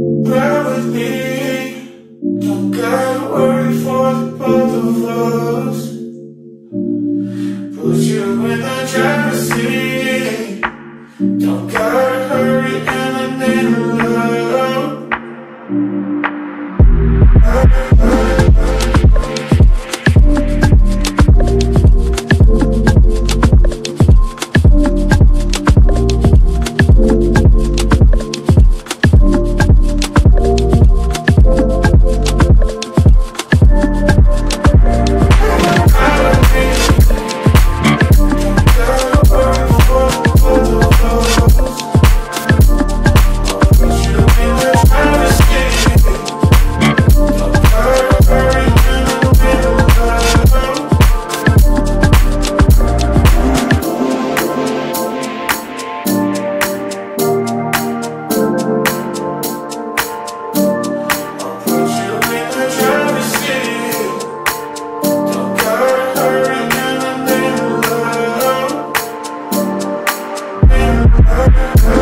Bear with me, don't gotta worry for the both of us. Put you in the driver's seat, don't gotta hurry Oh, oh, oh.